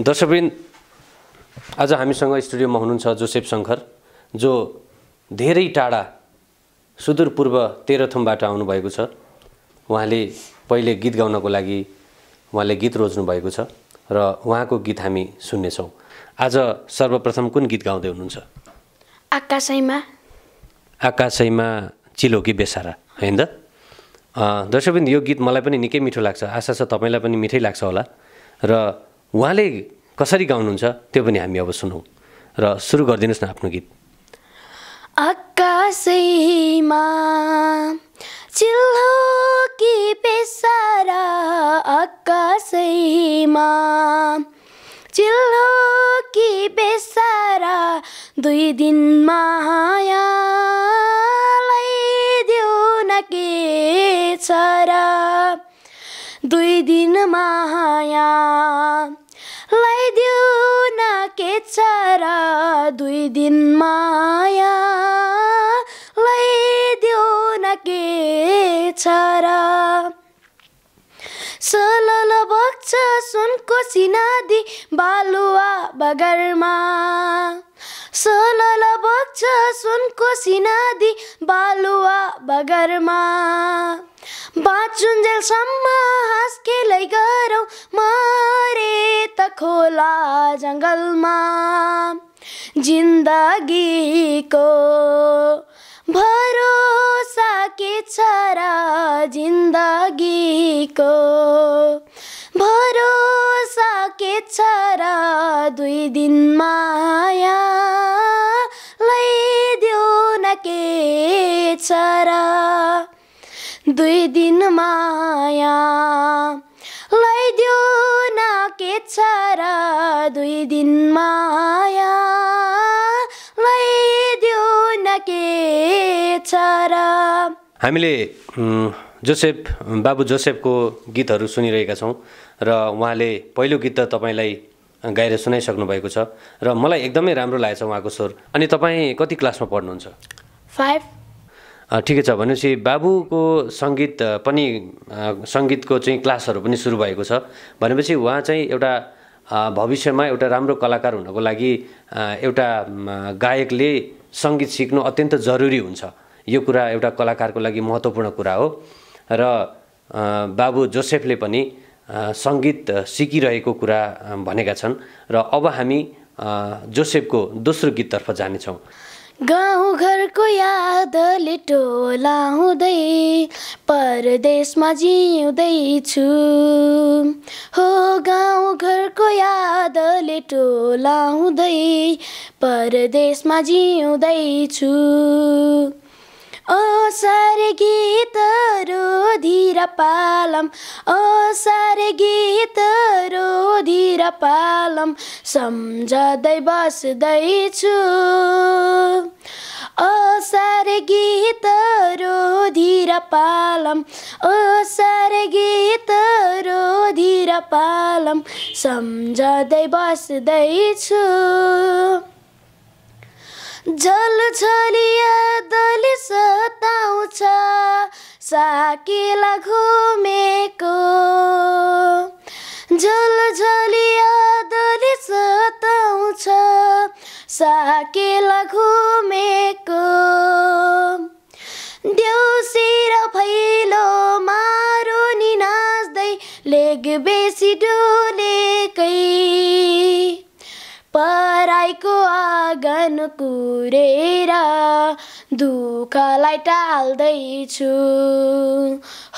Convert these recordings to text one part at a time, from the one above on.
दर्शकबिन आज हामीसँग स्टुडियोमा हुनुहुन्छ जोसेफ शङ्कर जो धेरै टाढा सुदूरपूर्व तेह्रथुमबाट आउनुभएको छ। उहाँले पहिले गीत गाउनको लागि उहाँले गीत रोज्नु भएको छ र उहाँको गीत हामी सुन्नेछौँ। आज सर्वप्रथम कुन गीत गाउँदै हुनुहुन्छ? आकाशैमा। आकाशैमा चिलो कि बेसारा? होइन त? दर्शकबिन यो गीत मलाई पनि निकै मिठो लाग्छ। आशा छ तपाईँलाई पनि मिठै लाग्छ होला। र उहाँले कसरी गाउनुहुन्छ त्यो पनि हामी अब सुनौँ र सुरु गरिदिनुहोस् न आफ्नो गीत। आकाशैमा चिल्लो कि बेसारा आकाशैमा चिल्लो कि बेसारा दुई दिन मायालाई देऊ न के छ माया लगाइदेऊ न के छ र दुई दिन माया। लगाइदेऊ न के छ र सलल बग्छ सुनको सिनादी बालुवा बगरमा। सलल बग्छ सुनको सिनादी बालुवा बगरमा। बाँचुन्जेलसम्म हाँस खेलै गरौँ मरे त खोला जङ्गलमा। जिन्दगीको भरोसा के छ र जिन्दगीको भरोसा के छ र दुई दिन माया। लगाइदेऊ न के छ र दुई दिन माया। लगाइदेऊ न के छ र हामीले जोसेफ बाबु जोसेफको गीतहरू सुनिरहेका छौँ र उहाँले पहिलो गीत त तपाईँलाई गाएर सुनाइसक्नु भएको छ र मलाई एकदमै राम्रो लागेको छ उहाँको स्वर। अनि तपाईँ कति क्लासमा पढ्नुहुन्छ? फाइभ। ठिकै छ भनेपछि बाबुको सङ्गीत पनि सङ्गीतको चाहिँ क्लासहरू पनि सुरु भएको छ। भनेपछि उहाँ चाहिँ एउटा भविष्यमा एउटा राम्रो कलाकार हुनको लागि एउटा गायकले सङ्गीत सिक्नु अत्यन्त जरुरी हुन्छ। यो कुरा एउटा कलाकारको लागि महत्त्वपूर्ण कुरा हो। र बाबु जोसेफले पनि सङ्गीत सिकिरहेको कुरा भनेका छन्। र अब हामी जोसेफको दोस्रो गीततर्फ जानेछौँ। गाउँ घरको यादले टोलाउँदै परदेशमा जिउँदैछु हो गाउँ घरको यादले टोलाउँदै परदेशमा जिउँदैछु ओ सारे गीतहरू धीर पालम ओ सारे गीतहरू धीर पालम सम्झँदै बस्दैछु। सारे गीतहरू धीर पालम ओ सारे गीतहरू धीर पालम सम्झँदै बस्दैछु। जल छलिया दली सताउँछ साकेला घुमेको जल झलिया दली सताउँछ। साकेला घुमेको। देउसी र भैलो मारो नि नाच्दै लेग बेसी डोलेकै। पराइको आँगन कुरेर दुःखलाई टाल्दैछु।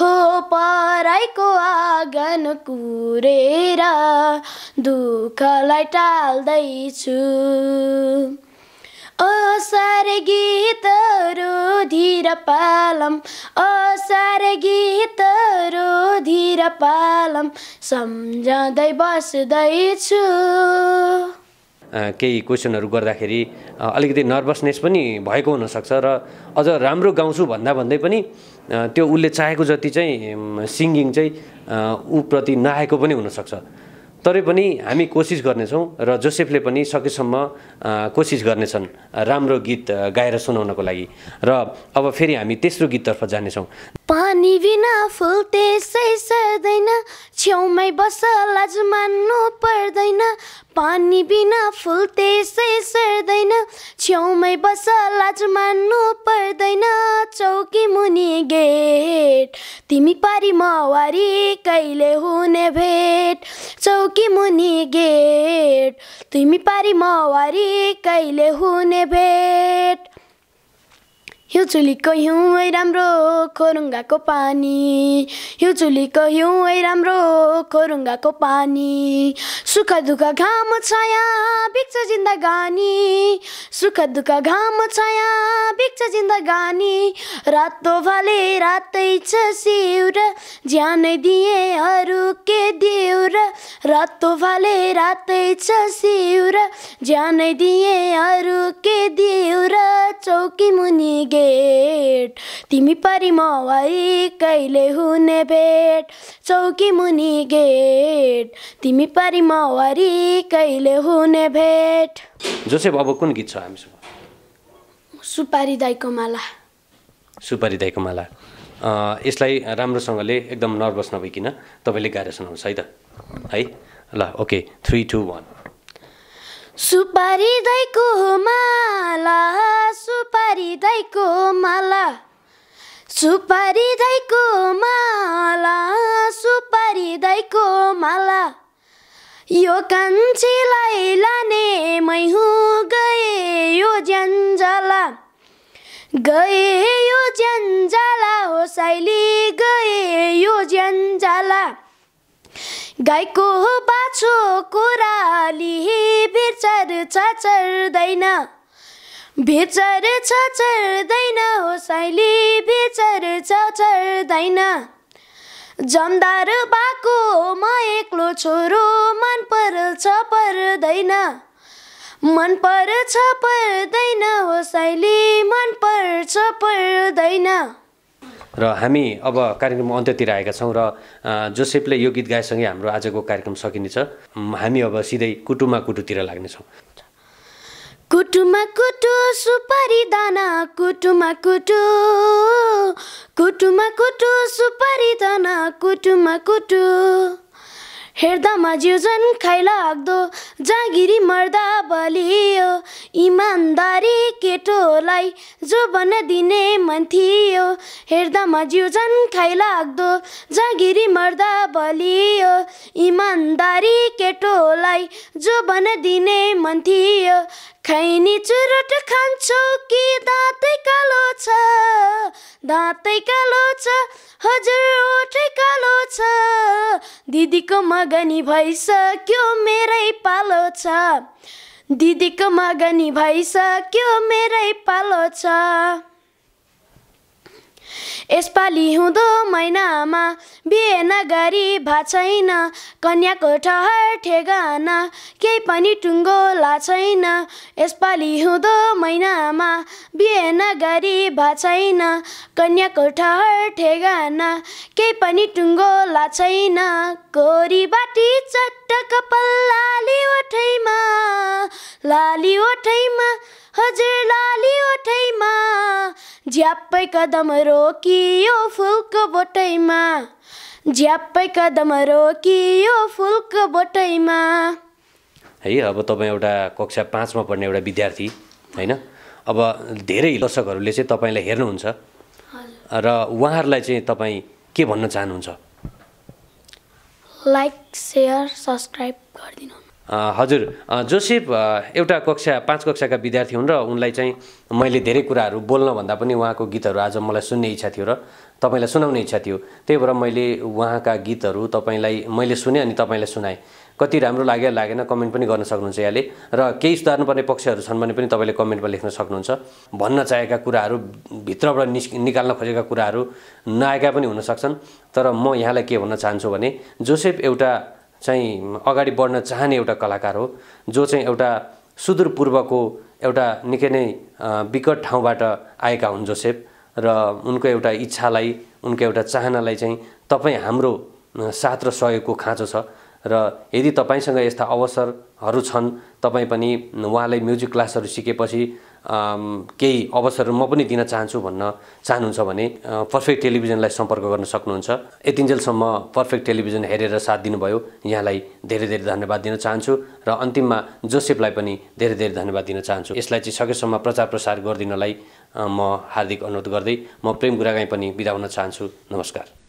हो पराइको आँगन कुरेर दुःखलाई टाल्दैछु। असारे गीतहरू धीर पालम असारे गीतहरू धीर पालम सम्झँदै बस्दैछु। केही क्वेसनहरू गर्दाखेरि अलिकति नर्भसनेस पनि भएको हुनसक्छ र अझ राम्रो गाउँछु भन्दा भन्दै पनि त्यो उसले चाहेको जति चाहिँ सिङ्गिङ चाहिँ ऊप्रति नआएको पनि हुनसक्छ। तरै पनि हामी कोसिस गर्नेछौँ र जोसेफले पनि सकेसम्म कोसिस गर्नेछन् राम्रो गीत गाएर सुनाउनको लागि। र अब फेरि हामी तेस्रो गीततर्फ जानेछौँ। पानी बिना फुल त्यसै सर्दैन छेउमै बस लाज मान्नु पर्दैन। पानी बिना फुल त्यसै सर्दैन छेउमै बस लाज मान्नु पर्दैन। चौकी मुनि गेट तिमी पारी मवारी कहिले हुने भेट? चौकी मुनि गेट तिमी पारी मवारी कहिले हुने भेट। हिउँ चुलीको हिउँ राम्रो खोरुङ्गाको पानी। हिउँ चुलीको हिउँ राम्रो खोरुङ्गाको पानी। सुख दुःख घाम छाया बिक्छ जिन्दगानी। सुख दुःख घाम छाया बिक्छ जिन्दगानी। रातो भाले रातै छ सिउर ज्यानै दिए अरू के दिउर। रातो भाले रातै छ सिउर ज्यानै दिए अरू के दिउर। चौकी मुनि गे भेट। तिमी परि मवाई कहिले हुने भेट? चौकी मुनि गेट। तिमी परि मवारी कहिले हुने भेट? जोसेफ अब कुन गीत छ हामीसँग? सुपारी दाइको माला सुपारी दाइको माला यसलाई राम्रोसँगले एकदम नर्भस नभइकन तपाईँले गाएर सुनाउनुहोस् है त? है? ल ओके थ्री टू वान सुपारी दाइको माला सुपारी दाइको माला। सुपारी दाइको माला सुपारी दाइको माला। यो कान्छीलाई लाने मै हुँ गए यो ज्यान्जाला। गए यो ज्यान्जाला हो साइली गए यो ज्यान्जाला। गाईको बाछो कोराली भिरचर छचर्दैन भिरचर छचर्दैन हो साइली भिरचर छचर्दैन जमदार बाको म एक्लो छोरो मन पर्छ पर्दैन। मन पर्छ पर्दैन हो साइली मन पर्छ पर्दैन। र हामी अब कार्यक्रम अन्त्यतिर आएका छौँ र जोसेफले यो गीत गाएसँगै हाम्रो आजको कार्यक्रम सकिनेछ। हामी अब सिधै कुटुमा कुटुतिर लाग्नेछौँ कुटुमा कुटु सुपारी दाना कुटुमा कुटु कुटुमा कुटु सुपारी दाना कुटुमा कुटु। हेर्दामा जिउ झन् खाइलाग्दो जागिरी मर्दा बलियो। इमान्दारी केटोलाई जो बन दिने मन थियो। हेर्दामा जिउ झन् खाइलाग्दो जागिरी मर्दा बलियो। इमान्दारी केटोलाई जो बन दिने मन थियो। खैनी चुरोट खान्छौ कि दाँतै कालो छ? दाँतै कालो छ हजुर ओठै कालो छ। दिदीको मगनी भइसक्यो मेरै पालो छ। दिदीको मगनी भइसक्यो मेरै पालो छ। यसपालि हुँदो महिनामा बिहे नगरी भा छैन कन्याको ठहर ठेगाना केही पनि टुङ्गो ला छैन। यसपालि हुँदो महिनामा बिहे नगरी भा छैन कन्याको ठहर ठेगाना केही पनि टुङ्गो ला छैन। कोरी बाटी चट्ट कपाल लाली ओठैमा लाली ओठैमा हजुर लाली ओठैमा। झ्याप्पै कदम रोकियो फुलको बोटैमा। झ्याप्पै कदम रोकियो फुलको बोटैमा। है अब तपाईँ एउटा कक्षा पाँचमा पढ्ने एउटा विद्यार्थी होइन? अब धेरै दर्शकहरूले चाहिँ तपाईँलाई हेर्नुहुन्छ। र उहाँहरूलाई चाहिँ तपाईँ के भन्न चाहनुहुन्छ? लाइक सेयर सब्सक्राइब गरिदिनु हजुर जोसेफ एउटा कक्षा पाँच कक्षाका विद्यार्थी हुन् र उनलाई चाहिँ मैले धेरै कुराहरू बोल्न भन्दा पनि उहाँको गीतहरू आज मलाई सुन्ने इच्छा थियो र तपाईँलाई सुनाउने इच्छा थियो। त्यही भएर मैले उहाँका गीतहरू तपाईँलाई मैले सुने अनि तपाईँलाई सुनाएँ। कति राम्रो लाग्यो लागेन कमेन्ट पनि गर्न सक्नुहुन्छ यहाँले र केही सुधार्नुपर्ने पक्षहरू छन् भने पनि तपाईँले कमेन्टमा लेख्न सक्नुहुन्छ। भन्न चाहेका कुराहरू भित्रबाट निस् निकाल्न खोजेका कुराहरू नआएका पनि हुन सक्छन्। तर म यहाँलाई के भन्न चाहन्छु भने जोसेफ एउटा चाहिँ अगाडि बढ्न चाहने एउटा कलाकार हो जो चाहिँ एउटा सुदूरपूर्वको एउटा निकै नै विकट ठाउँबाट आएका हुन् जोसेफ र उनको एउटा इच्छालाई उनको एउटा चाहनालाई चाहिँ तपाईँ हाम्रो साथ र सहयोगको खाँचो छ। र यदि तपाईँसँग यस्ता अवसरहरू छन् तपाईँ पनि उहाँलाई म्युजिक क्लासहरू सिकेपछि केही अवसरहरू म पनि दिन चाहन्छु भन्न चाहनुहुन्छ भने पर्फेक्ट टेलिभिजनलाई सम्पर्क गर्न सक्नुहुन्छ। यतिन्जेलसम्म पर्फेक्ट टेलिभिजन हेरेर साथ दिनुभयो। यहाँलाई धेरै धेरै धन्यवाद दिन चाहन्छु र अन्तिममा जोसेफलाई पनि धेरै धेरै धन्यवाद दिन चाहन्छु। यसलाई चाहिँ सकेसम्म प्रचार प्रसार गरिदिनलाई म हार्दिक अनुरोध गर्दै म प्रेम गुरागाई पनि बिदा हुन चाहन्छु। नमस्कार।